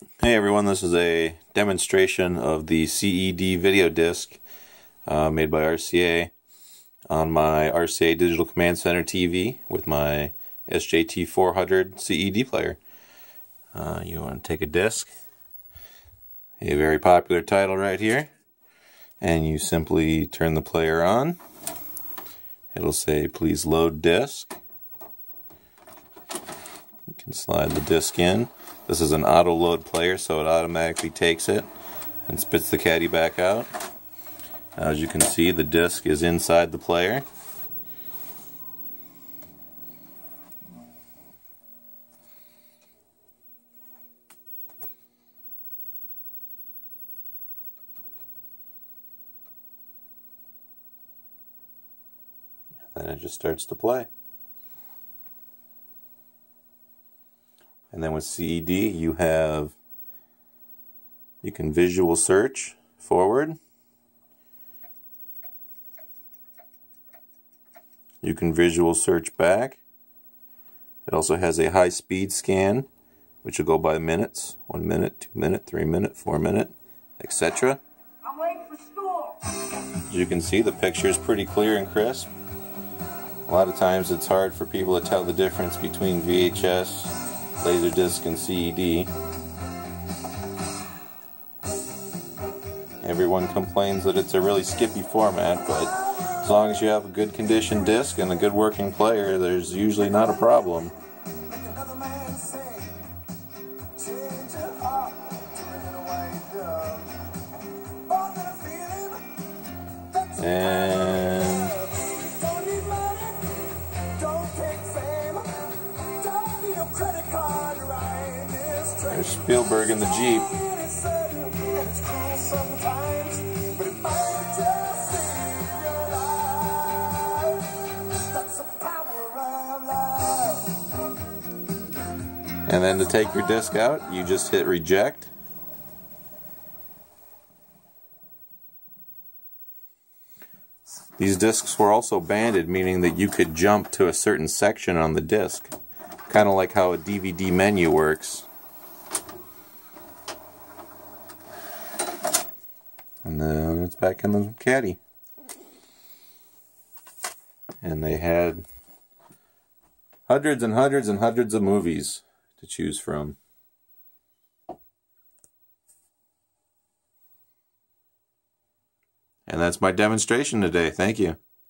Hey everyone, this is a demonstration of the CED video disc uh, made by RCA on my RCA Digital Command Center TV with my SJT400 CED player. Uh, you want to take a disc, a very popular title right here, and you simply turn the player on. It'll say please load disc. Can slide the disc in. This is an auto load player, so it automatically takes it and spits the caddy back out. As you can see, the disc is inside the player. Then it just starts to play. And then with CED, you have, you can visual search forward. You can visual search back. It also has a high speed scan, which will go by minutes. One minute, two minute, three minute, four minute, etc. As you can see, the picture is pretty clear and crisp. A lot of times it's hard for people to tell the difference between VHS Laserdisc and CED. Everyone complains that it's a really skippy format, but as long as you have a good condition disc and a good working player, there's usually not a problem. And There's Spielberg in the Jeep. And then to take your disc out, you just hit reject. These discs were also banded, meaning that you could jump to a certain section on the disc, kind of like how a DVD menu works. And then it's back in the caddy. And they had hundreds and hundreds and hundreds of movies to choose from. And that's my demonstration today. Thank you.